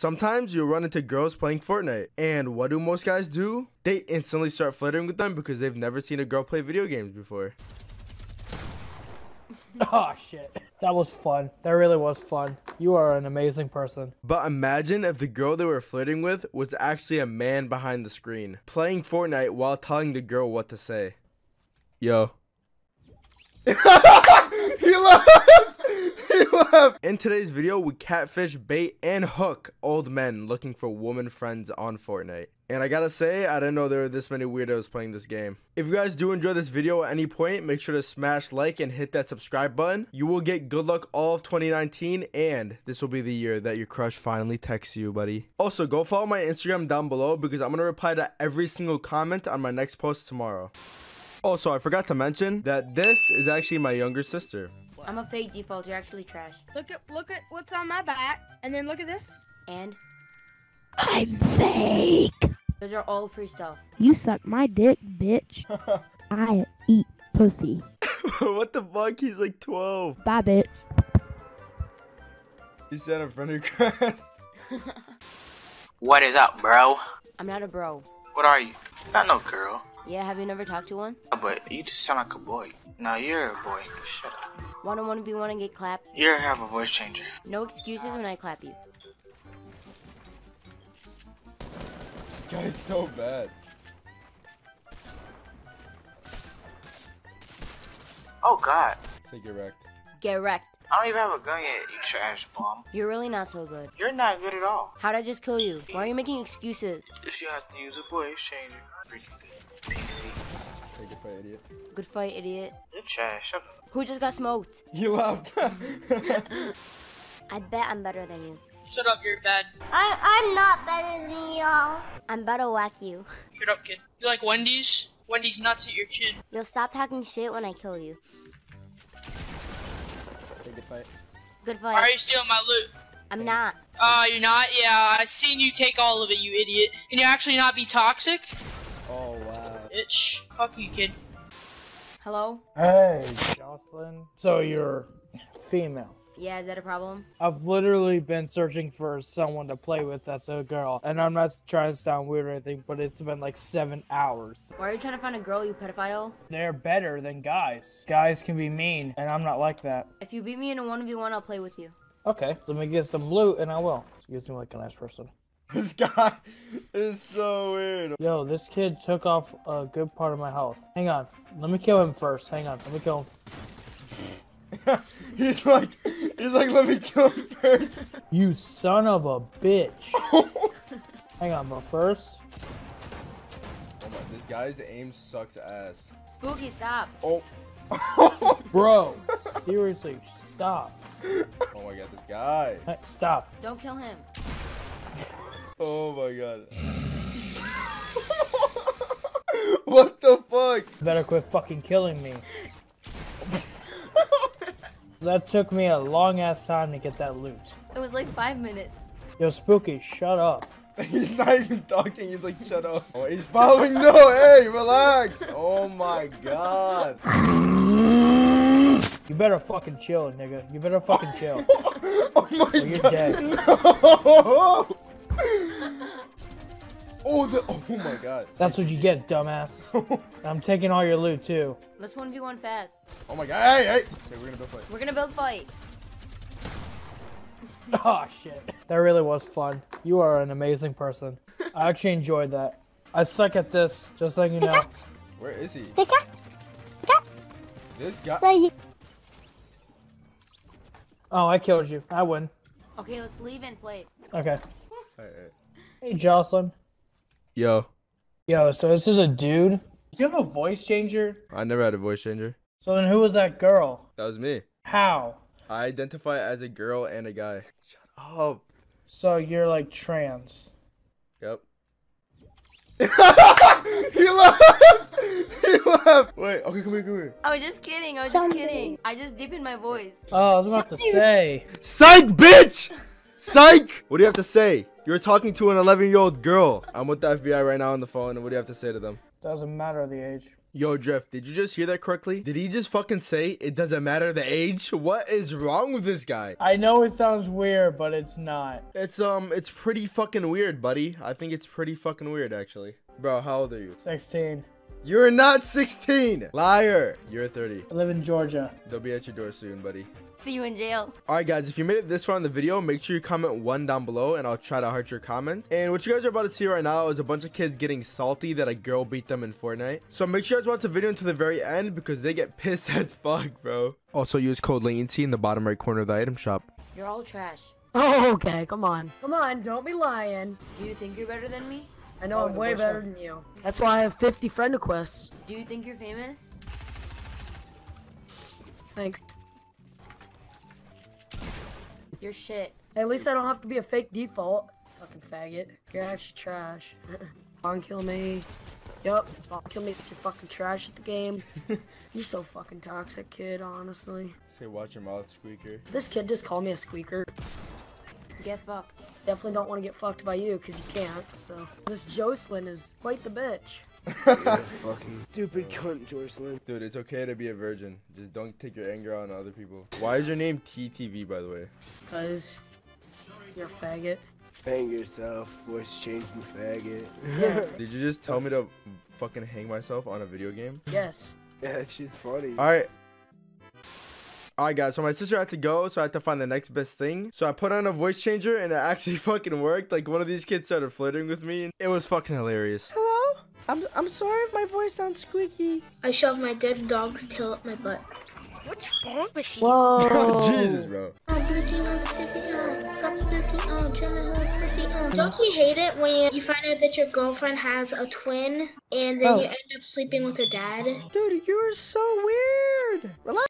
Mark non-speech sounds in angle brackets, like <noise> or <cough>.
Sometimes you'll run into girls playing Fortnite, and what do most guys do? They instantly start flirting with them because they've never seen a girl play video games before. Oh <laughs> shit. That was fun. That really was fun. You are an amazing person. But imagine if the girl they were flirting with was actually a man behind the screen, playing Fortnite while telling the girl what to say. Yo. <laughs> he left! <laughs> In today's video, we catfish, bait, and hook old men looking for woman friends on Fortnite. And I gotta say, I didn't know there were this many weirdos playing this game. If you guys do enjoy this video at any point, make sure to smash like and hit that subscribe button. You will get good luck all of 2019, and this will be the year that your crush finally texts you, buddy. Also, go follow my Instagram down below because I'm gonna reply to every single comment on my next post tomorrow. Also, I forgot to mention that this is actually my younger sister. I'm a fake default. You're actually trash. Look at look at what's on my back, and then look at this. And I'm fake. those are all free stuff. You suck my dick, bitch. <laughs> I eat pussy. <laughs> what the fuck? He's like 12. Bye, bitch. He sent a friend request. <laughs> What is up, bro? I'm not a bro. What are you? Not no girl. Yeah, have you never talked to one? But you just sound like a boy. No, you're a boy. Shut up. One on one be one and get clapped? You have a voice changer. No excuses when I clap you. This guy is so bad. Oh God. Say get wrecked. Get wrecked. I don't even have a gun yet, you trash bum. You're really not so good. You're not good at all. How'd I just kill you? Why are you making excuses? If you have to use a voice changer, freaking PC. Say good fight, idiot. Good fight, idiot. You're trash. Shut up. Who just got smoked? <laughs> You left. <laughs> I bet I'm better than you. Shut up, you're bad. I, I'm not better than y'all. I'm about to whack you. Shut up, kid. You like Wendy's? Wendy's nuts at your chin. You'll stop talking shit when I kill you. Say good fight. Good Why are you stealing my loot? I'm not. Uh, you're not? Yeah, I seen you take all of it, you idiot. Can you actually not be toxic? Oh wow. Bitch. Fuck you, kid. Hello? Hey, Jocelyn. So you're female. Yeah, is that a problem? I've literally been searching for someone to play with that's a girl. And I'm not trying to sound weird or anything, but it's been like seven hours. Why are you trying to find a girl, you pedophile? They're better than guys. Guys can be mean, and I'm not like that. If you beat me in a 1v1, I'll play with you. Okay, let me get some loot and I will. You seem like a nice person. <laughs> This guy is so weird. Yo, this kid took off a good part of my health. Hang on. Let me kill him first. Hang on. Let me kill him. <laughs> he's like, he's like, let me kill him first. You son of a bitch. <laughs> Hang on, but first. Oh my, this guy's aim sucks ass. Spooky, stop. Oh. <laughs> Bro, seriously, stop. Oh my god, this guy. Hey, stop. Don't kill him. Oh my god. what the fuck? You better quit fucking killing me. That took me a long ass time to get that loot. It was like five minutes. Yo, Spooky, shut up. <laughs> He's not even talking. He's like, shut up. Oh, he's following. No, hey, relax. Oh my god. You better fucking chill, nigga. You better fucking chill. <laughs> Oh my Or you're god. dead. No. <laughs> Oh, the. Oh my god. <laughs> That's what you get, dumbass. I'm taking all your loot too. Let's 1v1 fast. Oh my god. Hey, hey. Okay, we're gonna go fight. We're gonna build fight. <laughs> Oh shit. That really was fun. You are an amazing person. I actually enjoyed that. I suck at this, just so you know. Where is he? Pickaxe. This guy. So you. Oh, I killed you. I win. Okay, let's leave and play. Okay. Hey, hey. Hey, Jocelyn. Yo, Yo, so this is a dude. Do you have a voice changer? I never had a voice changer. So then who was that girl? That was me. How? I identify as a girl and a guy. Shut up. So you're like trans. Yep. <laughs> he left. <laughs> He left. Wait. Okay, come here, come here. I was just kidding. I was just kidding. I just deepened my voice. Oh, I was about to say. Psych, bitch. Psych. What do you have to say? You're talking to an 11 year old girl. I'm with the FBI right now on the phone. And what do you have to say to them? Doesn't matter the age. Yo, Jeff, did you just hear that correctly? Did he just fucking say it doesn't matter the age? What is wrong with this guy? I know it sounds weird, but it's not. It's um, it's pretty fucking weird, buddy. I think it's pretty fucking weird, actually. Bro, how old are you? 16. You're not 16. Liar. You're 30. I live in Georgia. They'll be at your door soon, buddy. See you in jail. Alright guys, if you made it this far in the video, make sure you comment one down below and I'll try to heart your comment. And what you guys are about to see right now is a bunch of kids getting salty that a girl beat them in Fortnite. So make sure you guys watch the video until the very end because they get <laughs> pissed as fuck, bro. Also use code latency in the bottom right corner of the item shop. You're all trash. Oh, okay, come on. Come on, don't be lying. Do you think you're better than me? I know oh, I'm way better than you. That's why I have 50 friend requests. Do you think you're famous? Thanks. You're shit. At least I don't have to be a fake default. Fucking faggot. You're actually trash. <laughs> On kill me. Yup, on kill me 'cause you're fucking trash at the game. <laughs> you're so fucking toxic, kid, honestly. Say watch your mouth, squeaker. This kid just called me a squeaker. Get fucked. Definitely don't want to get fucked by you because you can't, so. This Jocelyn is quite the bitch. fucking <laughs> stupid cunt, Jocelyn. Dude, it's okay to be a virgin. Just don't take your anger out on other people. Why is your name TTV, by the way? Because you're a faggot. Bang yourself, voice changing faggot. Yeah. <laughs> Did you just tell me to fucking hang myself on a video game? Yes. Yeah, it's just funny. Alright. Alright guys, so my sister had to go, so I had to find the next best thing. So I put on a voice changer and it <laughs> actually fucking worked. Like one of these kids started flirting with me and it was fucking hilarious. Hello? I'm, I'm sorry if my voice sounds squeaky. I shoved my dead dog's tail up my butt. What's wrong with you? Whoa. <laughs> Jesus, bro. Don't you hate it when you find out that your girlfriend has a twin and then Oh. you end up sleeping with her dad? Dude, you're so weird. Relax.